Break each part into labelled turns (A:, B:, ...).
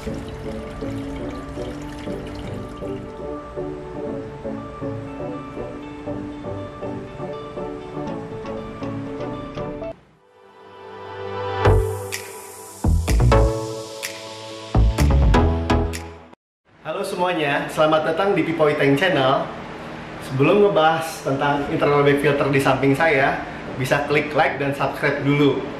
A: Halo semuanya, selamat datang di Pipoy Tank Channel. Sebelum ngebahas tentang internal back filter di samping saya, bisa klik like dan subscribe dulu.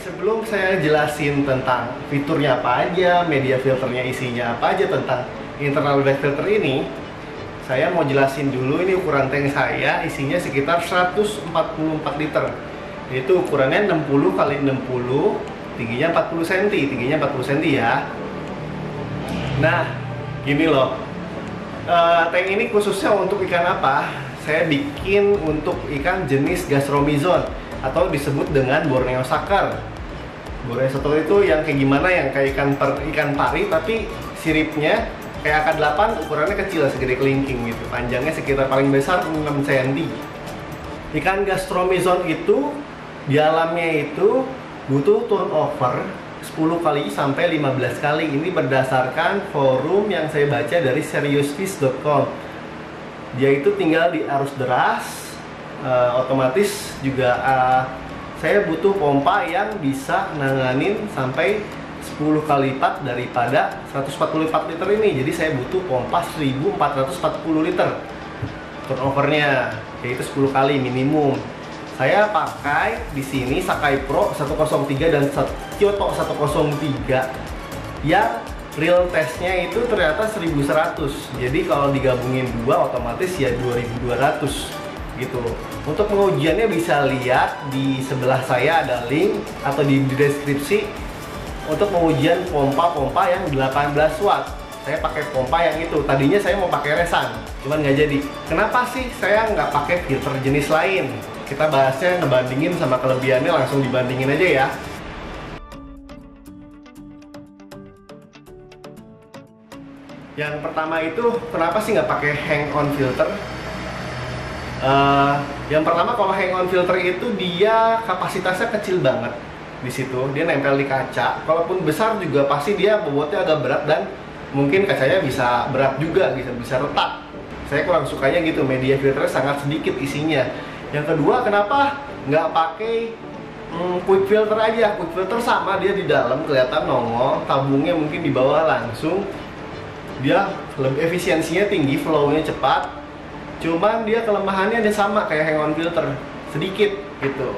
A: Sebelum saya jelasin tentang fiturnya apa aja, media filternya isinya apa aja tentang internal back filter ini, saya mau jelasin dulu ini ukuran tank saya isinya sekitar 144 liter. Itu ukurannya 60 kali 60 tingginya 40 cm, tingginya 40 cm ya. Nah, gini loh. Uh, tank ini khususnya untuk ikan apa? Saya bikin untuk ikan jenis gastromizon atau disebut dengan Borneo Sucker. Borneo Sucker itu yang kayak gimana yang kayak ikan per, ikan pari tapi siripnya kayak AK8 ukurannya kecil segede kelingking gitu. Panjangnya sekitar paling besar 6 cm. Ikan gastromizon itu di alamnya itu butuh turnover 10 kali sampai 15 kali ini berdasarkan forum yang saya baca dari seriousfish.com dia itu tinggal di arus deras uh, otomatis juga uh, saya butuh pompa yang bisa nanganin sampai 10 kali lipat daripada 144 liter ini. Jadi saya butuh pompa 1440 liter turnovernya yaitu 10 kali minimum. Saya pakai di sini Sakai Pro 103 dan Kyoto 103 yang real testnya itu ternyata 1100 jadi kalau digabungin dua otomatis ya 2200 gitu. Untuk pengujiannya bisa lihat di sebelah saya ada link atau di deskripsi untuk pengujian pompa-pompa yang 18 watt. Saya pakai pompa yang itu. Tadinya saya mau pakai resan cuman nggak jadi. Kenapa sih saya nggak pakai filter jenis lain? Kita bahasnya ngebandingin sama kelebihannya langsung dibandingin aja ya. Yang pertama itu kenapa sih nggak pakai hang on filter uh, yang pertama kalau hang on filter itu dia kapasitasnya kecil banget di situ. Dia nempel di kaca. Kalaupun besar juga pasti dia bobotnya agak berat dan mungkin kacanya bisa berat juga bisa bisa retak. Saya kurang sukanya gitu media filternya sangat sedikit isinya. Yang kedua kenapa nggak pakai hmm, quick filter aja? Quick filter sama dia di dalam kelihatan nongol tabungnya mungkin di bawah langsung. Dia lebih efisiensinya tinggi flownya cepat cuman dia kelemahannya dia sama kayak hang on filter sedikit gitu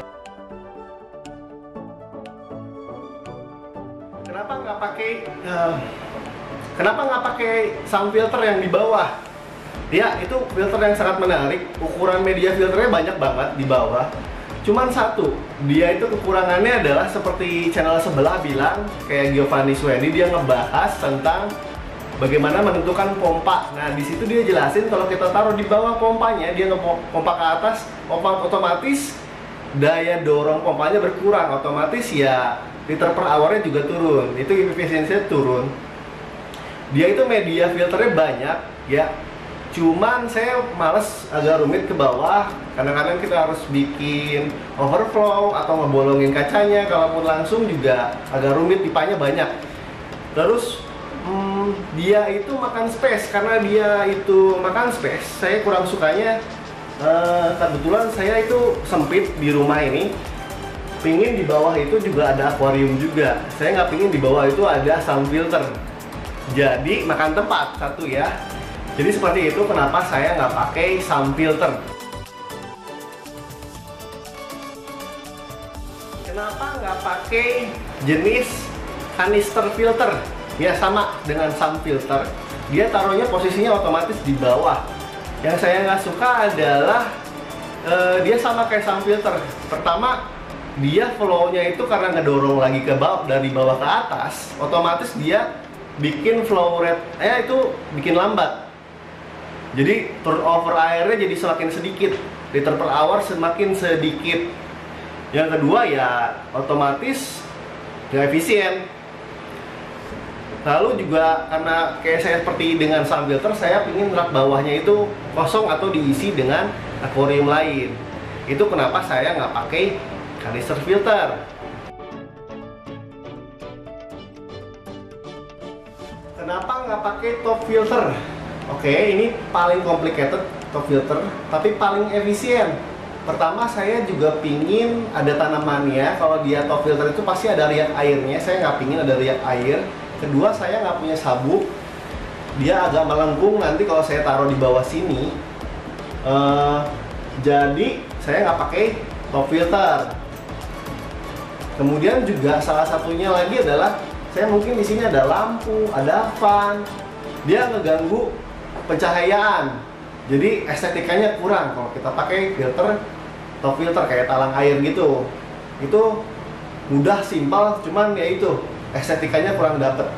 A: kenapa nggak pakai uh, kenapa nggak pakai sound filter yang di bawah Ya, itu filter yang sangat menarik. Ukuran media filternya banyak banget di bawah. Cuman satu, dia itu kekurangannya adalah seperti channel sebelah bilang, kayak Giovanni Suendi, dia ngebahas tentang bagaimana menentukan pompa. Nah, di situ dia jelasin kalau kita taruh di bawah pompanya, dia ngepompa ke atas, pompa otomatis daya dorong pompanya berkurang. Otomatis ya liter per hournya juga turun. Itu efisiensinya turun. Dia itu media filternya banyak, ya cuman saya males agak rumit ke bawah kadang-kadang kita harus bikin overflow atau ngebolongin kacanya kalaupun langsung juga agak rumit pipanya banyak terus hmm, dia itu makan space karena dia itu makan space saya kurang sukanya. Uh, kebetulan saya itu sempit di rumah ini. Pingin di bawah itu juga ada akuarium juga. Saya nggak pingin di bawah itu ada sound filter. Jadi makan tempat satu ya. Jadi seperti itu kenapa saya nggak pakai sound filter. Kenapa nggak pakai jenis kanister filter? Ya sama dengan sound filter. Dia taruhnya posisinya otomatis di bawah. Yang saya nggak suka adalah uh, dia sama kayak sound filter. Pertama dia flow-nya itu karena ngedorong lagi ke bawah dari bawah ke atas, otomatis dia bikin flow rate eh itu bikin lambat jadi turnover airnya jadi semakin sedikit, liter per hour semakin sedikit. Yang kedua ya otomatis nggak efisien. Lalu juga karena kayak saya seperti dengan sound filter, saya ingin rak bawahnya itu kosong atau diisi dengan akuarium lain. Itu kenapa saya nggak pakai kanister filter. Kenapa nggak pakai top filter? Oke, ini paling complicated top filter, tapi paling efisien. Pertama saya juga pingin ada tanamannya. Kalau dia top filter itu pasti ada riak airnya. Saya nggak pingin ada riak air. Kedua saya nggak punya sabuk. Dia agak melengkung nanti kalau saya taruh di bawah sini. Uh, jadi saya nggak pakai top filter. Kemudian juga salah satunya lagi adalah saya mungkin di sini ada lampu, ada fan, dia ngeganggu pencahayaan. Jadi estetikanya kurang kalau kita pakai filter top filter kayak talang air gitu. Itu mudah, simpel, cuman ya itu estetikanya kurang dapet.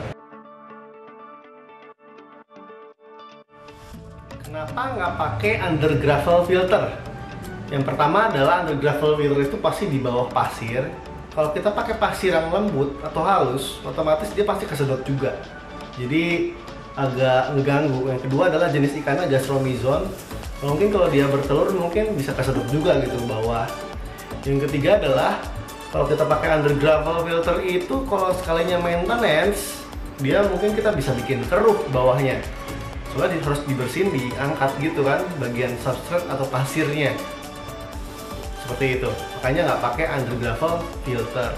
A: Kenapa nggak pakai under gravel filter? Yang pertama adalah under gravel filter itu pasti di bawah pasir kalau kita pakai pasir yang lembut atau halus, otomatis dia pasti kesedot juga. Jadi agak mengganggu. Yang kedua adalah jenis ikannya gastromizon. Mungkin kalau dia bertelur mungkin bisa kesedot juga gitu bawah. Yang ketiga adalah kalau kita pakai under gravel filter itu kalau sekalinya maintenance dia mungkin kita bisa bikin keruh bawahnya. Soalnya harus dibersihin, diangkat gitu kan bagian substrate atau pasirnya. Seperti itu. Makanya nggak pakai under gravel filter.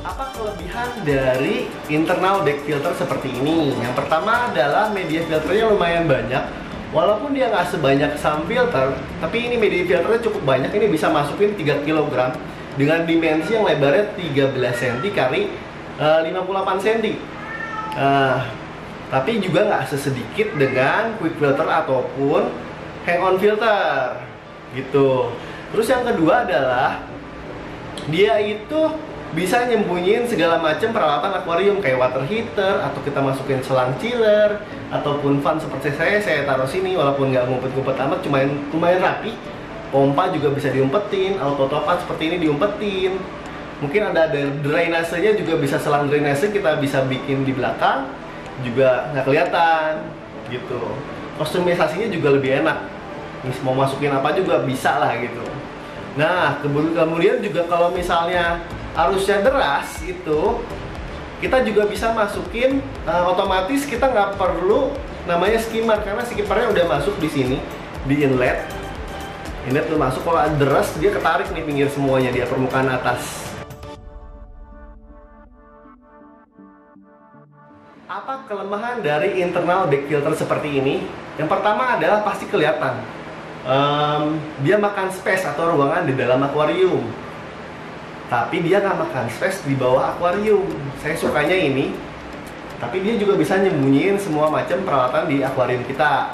A: Apa kelebihan dari internal deck filter seperti ini? Yang pertama adalah media filternya lumayan banyak walaupun dia nggak sebanyak sun filter tapi ini media filternya cukup banyak. Ini bisa masukin 3 kg dengan dimensi yang lebarnya 13 cm kali uh, 58 cm uh, tapi juga nggak sesedikit dengan quick filter ataupun hang on filter gitu. Terus yang kedua adalah dia itu bisa nyembunyiin segala macam peralatan akuarium kayak water heater atau kita masukin selang chiller ataupun fan seperti saya saya taruh sini walaupun nggak ngumpet-ngumpet amat cuma lumayan rapi. Pompa juga bisa diumpetin auto top seperti ini diumpetin. Mungkin ada drainasenya juga bisa selang drainase kita bisa bikin di belakang juga nggak kelihatan gitu. Kostumisasinya juga lebih enak. Mau masukin apa juga bisa lah gitu. Nah kemudian juga kalau misalnya arusnya deras itu kita juga bisa masukin uh, otomatis kita nggak perlu namanya skimmer karena skimmernya udah masuk di sini di inlet inlet tuh masuk kalau deras dia ketarik nih pinggir semuanya dia permukaan atas Apa kelemahan dari internal back filter seperti ini? Yang pertama adalah pasti kelihatan. Um, dia makan space atau ruangan di dalam akuarium. Tapi dia nggak makan space di bawah akuarium. Saya sukanya ini. Tapi dia juga bisa nyembunyiin semua macam peralatan di akuarium kita.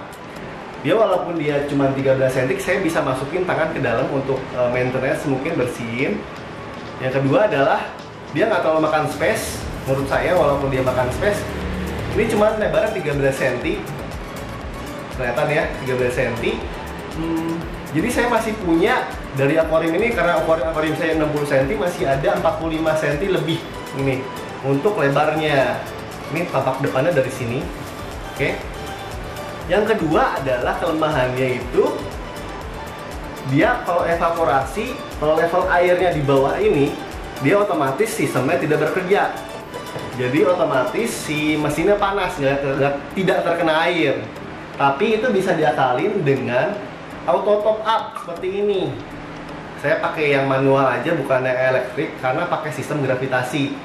A: Dia walaupun dia cuma 13 cm, saya bisa masukin tangan ke dalam untuk uh, maintenance mungkin bersihin. Yang kedua adalah dia nggak terlalu makan space. Menurut saya walaupun dia makan space, ini cuma lebarnya 13 cm kelihatan ya 13 cm hmm, jadi saya masih punya dari akuarium ini karena akuarium, saya 60 cm masih ada 45 cm lebih ini untuk lebarnya. Ini tapak depannya dari sini. Oke. Yang kedua adalah kelemahannya itu dia kalau evaporasi kalau level airnya di bawah ini dia otomatis sistemnya tidak bekerja jadi otomatis si mesinnya panas gak, gak, tidak terkena air. Tapi itu bisa diakalin dengan auto top up seperti ini saya pakai yang manual aja bukan yang elektrik karena pakai sistem gravitasi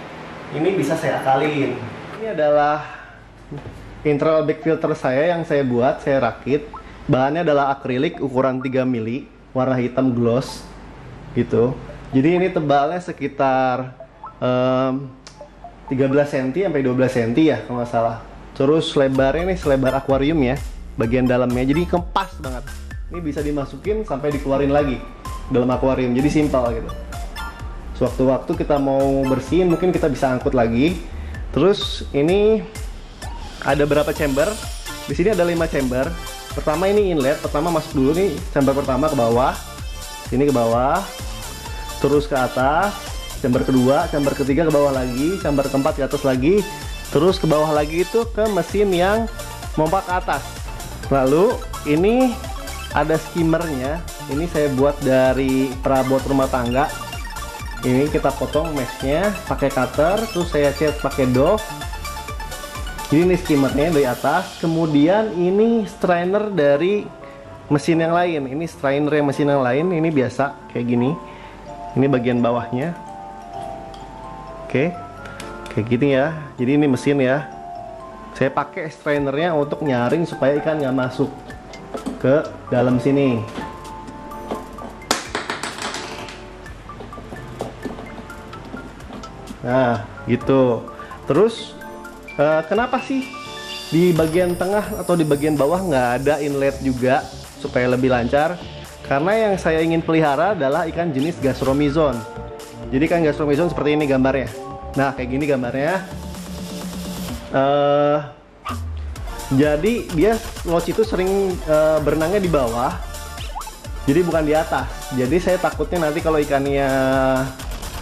A: ini bisa saya akalin ini adalah internal back filter saya yang saya buat saya rakit bahannya adalah akrilik ukuran 3 mili warna hitam gloss gitu jadi ini tebalnya sekitar um, 13 cm sampai 12 cm ya kalau nggak salah. Terus lebarnya nih selebar akuarium ya, bagian dalamnya. Jadi kempas banget. Ini bisa dimasukin sampai dikeluarin lagi dalam akuarium. Jadi simpel gitu. Sewaktu-waktu kita mau bersihin mungkin kita bisa angkut lagi. Terus ini ada berapa chamber? Di sini ada 5 chamber. Pertama ini inlet, pertama masuk dulu nih chamber pertama ke bawah. Sini ke bawah. Terus ke atas, chamber kedua, chamber ketiga ke bawah lagi, chamber keempat ke atas lagi, terus ke bawah lagi itu ke mesin yang mompa ke atas. Lalu ini ada skimmernya, ini saya buat dari perabot rumah tangga. ini kita potong meshnya pakai cutter terus saya cat pakai doff jadi ini skimmernya dari atas. Kemudian ini strainer dari mesin yang lain. Ini strainer yang mesin yang lain ini biasa kayak gini. Ini bagian bawahnya. Oke kayak gini ya. Jadi ini mesin ya. Saya pakai strainernya untuk nyaring supaya ikan nggak masuk ke dalam sini Nah, gitu. Terus uh, kenapa sih di bagian tengah atau di bagian bawah nggak ada inlet juga supaya lebih lancar? Karena yang saya ingin pelihara adalah ikan jenis gastromizon. Jadi kan gastromizon seperti ini gambarnya. Nah, kayak gini gambarnya. Uh, jadi dia loch itu sering uh, berenangnya di bawah. Jadi bukan di atas. Jadi saya takutnya nanti kalau ikannya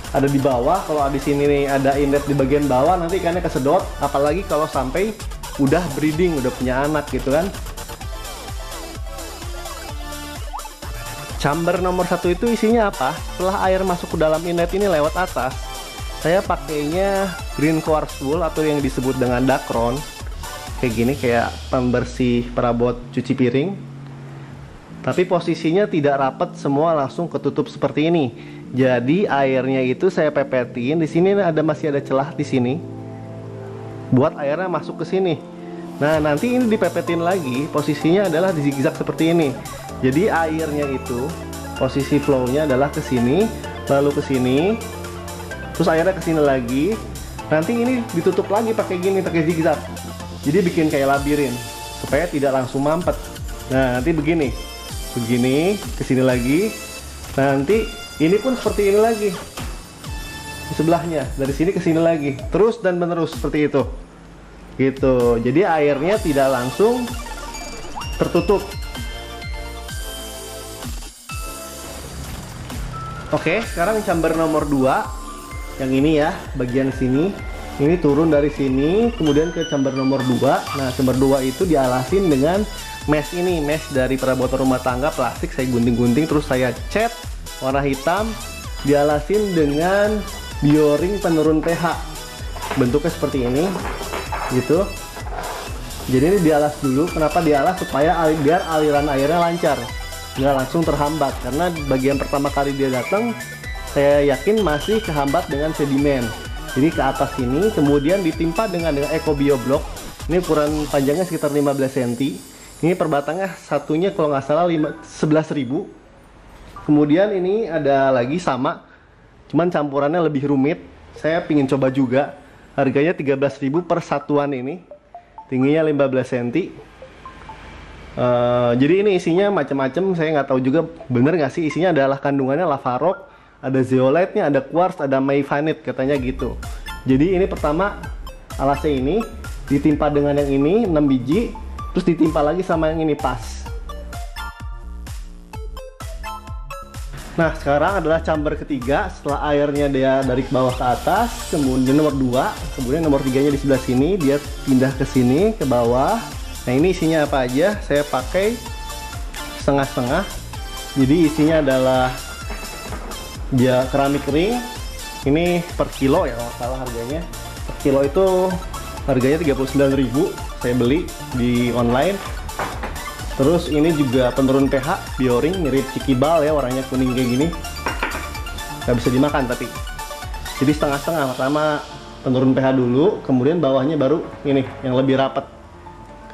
A: ada di bawah kalau di sini nih ada inlet di bagian bawah nanti ikannya kesedot apalagi kalau sampai udah breeding udah punya anak gitu kan. Chamber nomor satu itu isinya apa? Setelah air masuk ke dalam inlet ini lewat atas saya pakainya green quartz wool atau yang disebut dengan dacron. Kayak gini kayak pembersih perabot cuci piring. Tapi posisinya tidak rapat semua langsung ketutup seperti ini jadi airnya itu saya pepetin. Di sini ada masih ada celah di sini. Buat airnya masuk ke sini. Nah, nanti ini dipepetin lagi. Posisinya adalah di zigzag seperti ini. Jadi airnya itu posisi flow-nya adalah ke sini, lalu ke sini. Terus airnya ke sini lagi. Nanti ini ditutup lagi pakai gini, pakai zigzag. Jadi bikin kayak labirin supaya tidak langsung mampet. Nah, nanti begini. Begini, ke sini lagi. Nanti ini pun seperti ini lagi. Sebelahnya. Dari sini ke sini lagi. Terus dan menerus seperti itu. Gitu. Jadi airnya tidak langsung tertutup. Oke sekarang chamber nomor 2 yang ini ya bagian sini. Ini turun dari sini kemudian ke chamber nomor 2 nah chamber 2 itu dialasin dengan mesh ini. Mesh dari perabotan rumah tangga plastik saya gunting-gunting terus saya cat warna hitam dialasin dengan bioring penurun pH. Bentuknya seperti ini gitu. Jadi ini dialas dulu. Kenapa dialas? Supaya biar aliran airnya lancar nggak langsung terhambat. Karena bagian pertama kali dia datang saya yakin masih kehambat dengan sedimen. Jadi ke atas ini kemudian ditimpa dengan dengan eco bio block. Ini ukuran panjangnya sekitar 15 cm ini perbatangnya satunya kalau nggak salah 11.000 kemudian ini ada lagi sama cuman campurannya lebih rumit. Saya pingin coba juga. Harganya 13.000 per satuan ini. Tingginya 15 cm uh, jadi ini isinya macam-macam saya nggak tahu juga bener nggak sih. Isinya adalah kandungannya lava rock ada zeolite-nya ada quartz ada mayfanit katanya gitu. Jadi ini pertama alasnya ini ditimpa dengan yang ini 6 biji. Terus ditimpa lagi sama yang ini pas Nah sekarang adalah chamber ketiga. Setelah airnya dia dari bawah ke atas kemudian nomor 2 kemudian nomor tiganya di sebelah sini dia pindah ke sini ke bawah. Nah ini isinya apa aja? Saya pakai setengah-setengah. Jadi isinya adalah dia keramik ring ini per kilo ya kalau salah harganya. Per kilo itu harganya 39.000 saya beli di online terus ini juga penurun pH bioring mirip cikibal ya warnanya kuning kayak gini. Nggak bisa dimakan tapi. Jadi setengah-setengah pertama penurun pH dulu kemudian bawahnya baru ini yang lebih rapat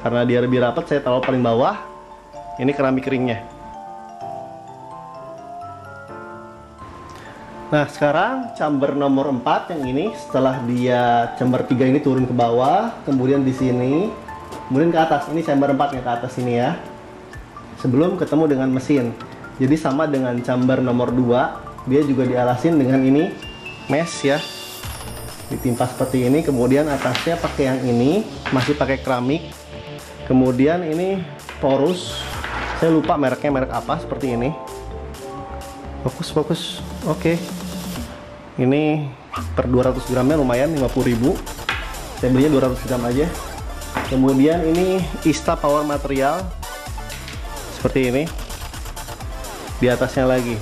A: karena dia lebih rapat saya taruh paling bawah ini keramik ringnya. Nah sekarang chamber nomor 4 yang ini setelah dia chamber 3 ini turun ke bawah kemudian di sini kemudian ke atas. Ini chamber 4 nya ke atas ini ya sebelum ketemu dengan mesin. Jadi sama dengan chamber nomor 2 dia juga dialasin dengan ini mesh ya. Ditimpa seperti ini kemudian atasnya pakai yang ini masih pakai keramik. Kemudian ini porus. Saya lupa mereknya merek apa seperti ini. Fokus fokus. Oke. Okay. ini per 200 gramnya lumayan 50.000 saya belinya 200 gram aja. Kemudian ini Ista Power Material seperti ini. Di atasnya lagi.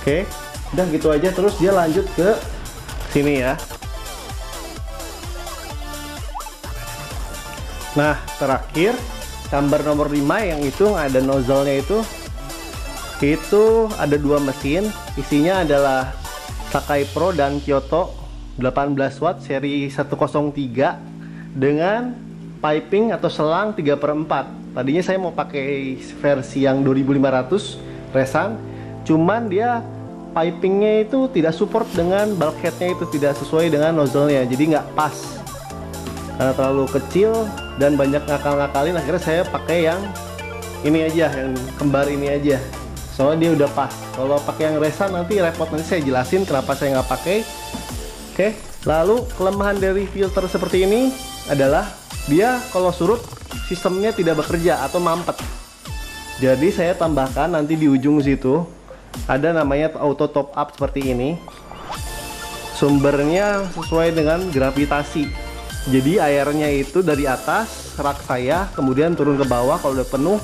A: Oke. Udah gitu aja terus dia lanjut ke sini ya. Nah terakhir chamber nomor 5 yang itu ada nozzle-nya itu itu ada dua mesin. Isinya adalah Sakai Pro dan Kyoto 18 watt seri 103 dengan piping atau selang 3 per 4 tadinya saya mau pakai versi yang 2500 resan cuman dia pipingnya itu tidak support dengan bulkheadnya itu tidak sesuai dengan nozzle-nya jadi nggak pas. Karena terlalu kecil dan banyak ngakal-ngakalin akhirnya saya pakai yang ini aja yang kembar ini aja. Soalnya dia udah pas. Kalau pakai yang resan nanti repot nanti saya jelasin kenapa saya nggak pakai. Oke lalu kelemahan dari filter seperti ini adalah dia kalau surut sistemnya tidak bekerja atau mampet. Jadi saya tambahkan nanti di ujung situ ada namanya auto top up seperti ini. Sumbernya sesuai dengan gravitasi. Jadi airnya itu dari atas rak saya kemudian turun ke bawah. Kalau udah penuh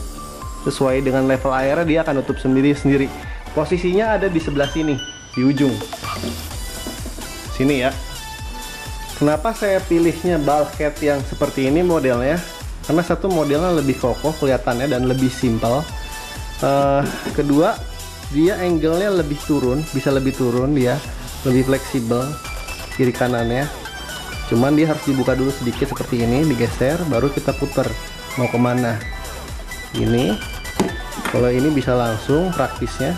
A: sesuai dengan level airnya dia akan tutup sendiri sendiri posisinya ada di sebelah sini di ujung. Sini ya. Kenapa saya pilihnya bulkhead yang seperti ini modelnya karena satu modelnya lebih kokoh kelihatannya dan lebih simpel uh, kedua dia angle-nya lebih turun bisa lebih turun dia lebih fleksibel kiri kanannya. Cuman dia harus dibuka dulu sedikit seperti ini digeser baru kita putar mau ke mana. Ini kalau ini bisa langsung praktisnya.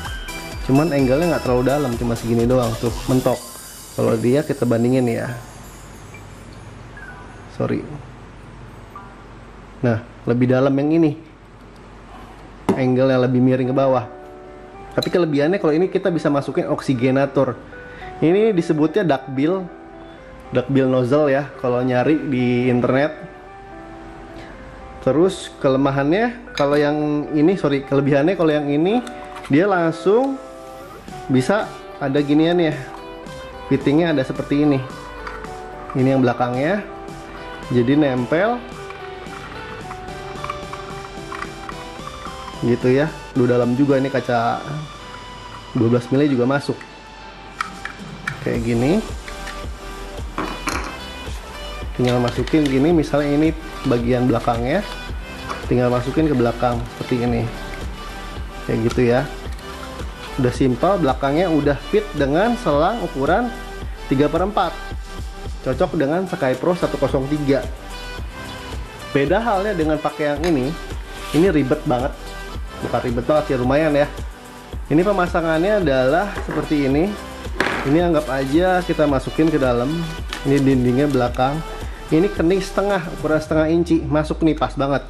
A: Cuman angle-nya nggak terlalu dalam cuma segini doang tuh mentok. Kalau dia kita bandingin ya. Sorry nah lebih dalam yang ini. Angle yang lebih miring ke bawah. Tapi kelebihannya kalau ini kita bisa masukin oksigenator. Ini disebutnya duckbill duckbill nozzle ya kalau nyari di internet. Terus kelemahannya kalau yang ini sorry kelebihannya kalau yang ini dia langsung bisa ada ginian ya. Fittingnya ada seperti ini. Ini yang belakangnya. Jadi nempel gitu ya. Lu dalam juga ini kaca 12 mili juga masuk. Kayak gini. Tinggal masukin gini misalnya ini bagian belakangnya. Tinggal masukin ke belakang seperti ini. Kayak gitu ya. Udah simpel belakangnya udah fit dengan selang ukuran 3 per 4 cocok dengan Sakai Pro 103 beda halnya dengan pakai yang ini. Ini ribet banget bukan ribet banget ya lumayan ya. Ini pemasangannya adalah seperti ini. Ini anggap aja kita masukin ke dalam. Ini dindingnya belakang. Ini kening setengah ukuran setengah inci. Masuk nih pas banget.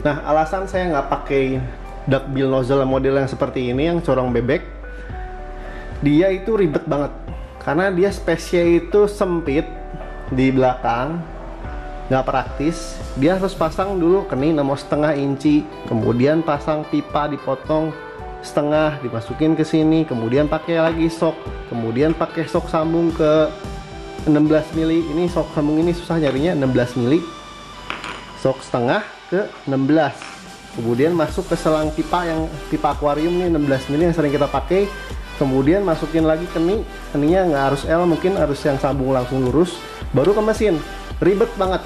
A: Nah alasan saya nggak pakai duckbill nozzle model yang seperti ini yang corong bebek dia itu ribet banget. Karena dia spesial itu sempit di belakang nggak praktis. Dia harus pasang dulu kening nomor setengah inci. Kemudian pasang pipa dipotong setengah dimasukin ke sini. Kemudian pakai lagi sok. Kemudian pakai sok sambung ke 16 mili. Ini sok sambung ini susah nyarinya 16 mili. Sok setengah ke 16 kemudian masuk ke selang pipa yang pipa akuarium nih 16 mili yang sering kita pakai. Kemudian masukin lagi kening. Keningnya nggak harus L mungkin harus yang sambung langsung lurus. Baru ke mesin. Ribet banget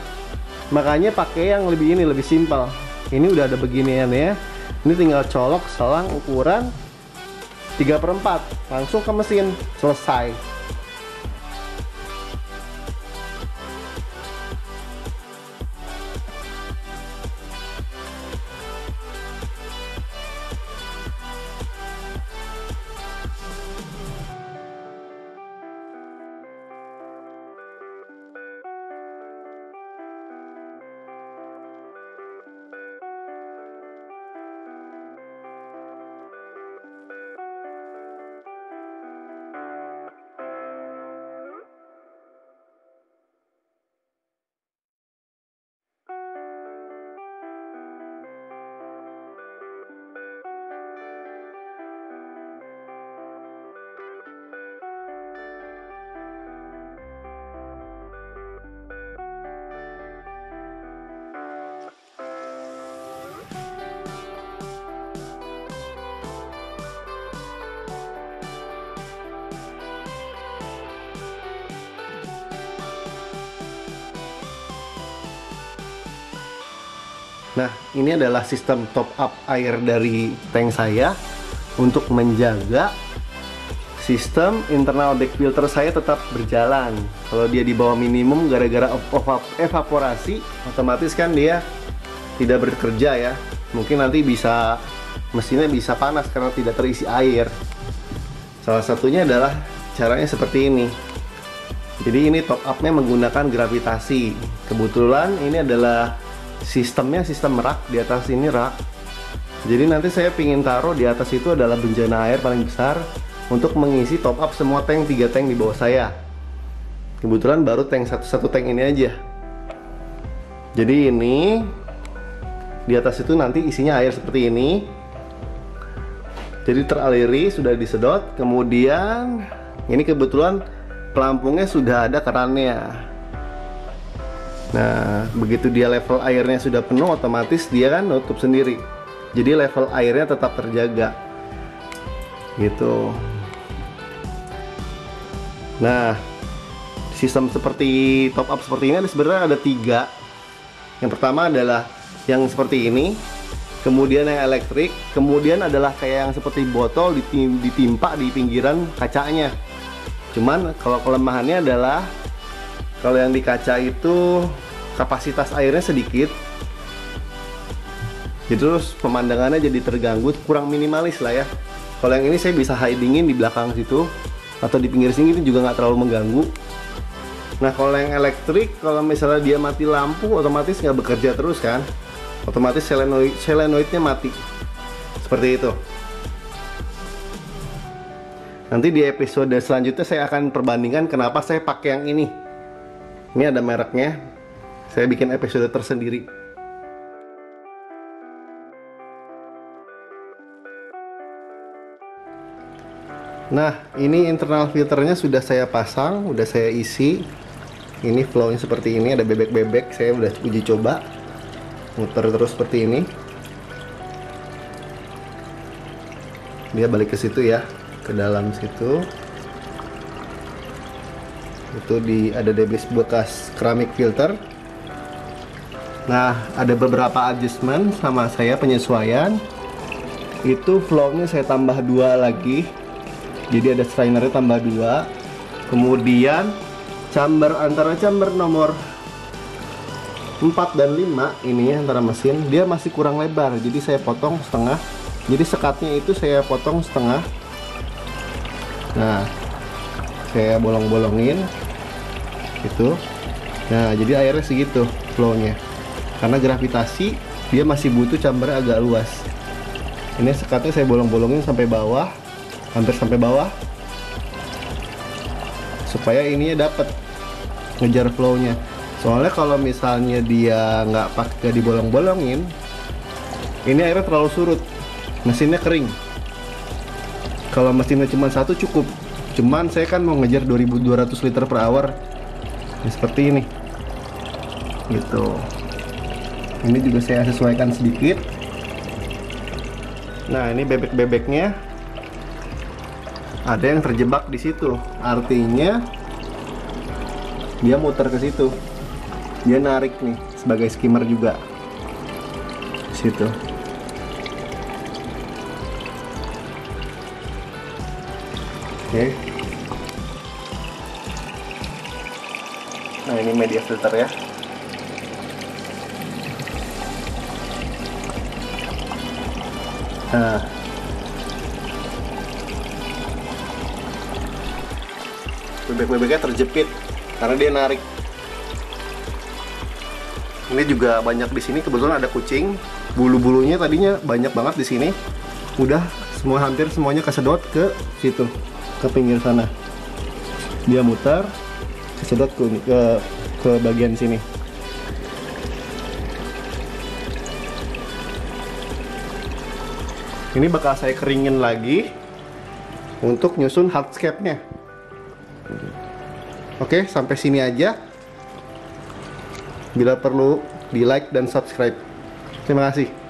A: makanya pakai yang lebih ini lebih simpel. Ini udah ada beginian ya. Ini tinggal colok selang ukuran 3 per 4 langsung ke mesin. Selesai Nah, ini adalah sistem top up air dari tank saya untuk menjaga sistem internal back filter saya tetap berjalan. Kalau dia di bawah minimum gara-gara evaporasi, otomatis kan dia tidak bekerja ya. Mungkin nanti bisa mesinnya bisa panas karena tidak terisi air. Salah satunya adalah caranya seperti ini. Jadi ini top upnya menggunakan gravitasi. Kebetulan ini adalah sistemnya sistem rak di atas ini rak. Jadi nanti saya ingin taruh di atas itu adalah bencana air paling besar untuk mengisi top up semua tank tiga tank di bawah saya. Kebetulan baru tank satu-satu tank ini aja. Jadi ini di atas itu nanti isinya air seperti ini. Jadi teraliri sudah disedot. Kemudian ini kebetulan pelampungnya sudah ada kerannya Nah, begitu dia level airnya sudah penuh, otomatis dia kan nutup sendiri. Jadi level airnya tetap terjaga. Gitu. Nah, sistem seperti top up seperti ini sebenarnya ada tiga. Yang pertama adalah yang seperti ini, kemudian yang elektrik, kemudian adalah kayak yang seperti botol ditimpa di pinggiran kacanya. Cuman kalau kelemahannya adalah kalau yang di kaca itu kapasitas airnya sedikit jadi terus pemandangannya jadi terganggu kurang minimalis lah ya. Kalau yang ini saya bisa hidingin di belakang situ atau di pinggir sini juga nggak terlalu mengganggu. Nah kalau yang elektrik kalau misalnya dia mati lampu otomatis nggak bekerja terus kan? Otomatis selenoid selenoidnya mati. Seperti itu. Nanti di episode selanjutnya saya akan perbandingkan kenapa saya pakai yang ini. Ini ada mereknya saya bikin episode tersendiri. Nah, ini internal filternya sudah saya pasang, sudah saya isi. Ini flownya seperti ini, ada bebek-bebek. Saya udah uji coba, muter terus seperti ini. Dia balik ke situ ya, ke dalam situ. Itu di ada debis bekas keramik filter. Nah, ada beberapa adjustment sama saya penyesuaian. Itu flow-nya saya tambah dua lagi. Jadi ada strainernya tambah dua. Kemudian chamber antara chamber nomor 4 dan 5 ini antara mesin dia masih kurang lebar. Jadi saya potong setengah. Jadi sekatnya itu saya potong setengah. Nah, saya bolong-bolongin itu. Nah, jadi airnya segitu flow-nya karena gravitasi dia masih butuh chamber agak luas. Ini sekatnya saya bolong-bolongin sampai bawah hampir sampai bawah supaya ini dapat ngejar flownya. Soalnya kalau misalnya dia nggak pakai dibolong-bolongin ini airnya terlalu surut. Mesinnya kering. Kalau mesinnya cuma satu cukup. Cuman saya kan mau ngejar 2200 liter per hour. Ya, seperti ini. Gitu ini juga saya sesuaikan sedikit. Nah ini bebek-bebeknya. Ada yang terjebak di situ. Artinya dia muter ke situ. Dia narik nih sebagai skimmer juga. Situ. Oke. Nah ini media filter ya Nah. Bebek-bebeknya terjepit karena dia narik. Ini juga banyak di sini kebetulan ada kucing. Bulu-bulunya tadinya banyak banget di sini. Udah semua hampir semuanya kesedot ke situ, ke pinggir sana. Dia muter, kesedot ke ke, ke bagian sini. Ini bakal saya keringin lagi untuk nyusun hardscape-nya. Oke sampai sini aja. Bila perlu di like dan subscribe. Terima kasih